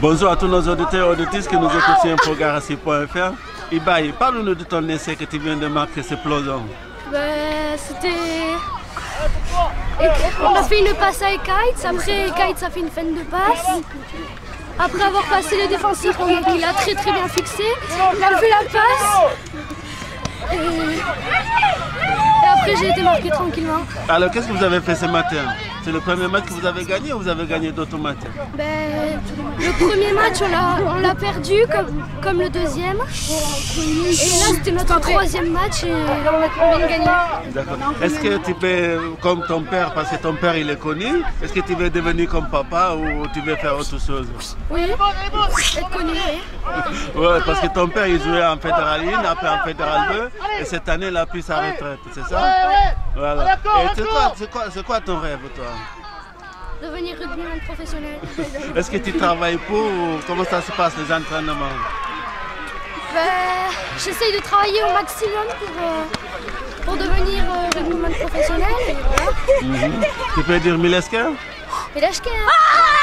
Bonjour à tous nos auditeurs et auditrices qui nous écoutent sur infogarassi.fr. Ibaï, parle-nous de ton essai que tu viens de marquer, ce plodon. Ben, c'était. On a fait une passe à Ekaitz, après Ekaitz a fait une fin de passe. Après avoir passé le défensif qu'il a très très bien fixé, il a fait la passe. Et, j'ai été marqué tranquillement. Alors, qu'est-ce que vous avez fait ce matin? C'est le premier match que vous avez gagné ou vous avez gagné d'autres matchs? Ben, le premier match on l'a- perdu comme, comme le deuxième. Et là c'était notre troisième match et on vient de gagner. D'accord. Est-ce que tu veux, comme ton père, parce que ton père il est connu, est-ce que tu veux devenir comme papa ou tu veux faire autre chose? Oui, être connu, oui. Ouais, parce que ton père il jouait en Fédéral 1, après en Fédéral 2, et cette année il a pris sa retraite, c'est ça? Voilà. Et c'est quoi, c'est quoi, ton rêve toi Devenir rugbyman professionnel. Est-ce que tu travailles pour ou comment ça se passe les entraînements Ben, j'essaye de travailler au maximum pour, euh, pour devenir euh, rugbyman professionnel. Et voilà. Tu peux dire là, je gagne.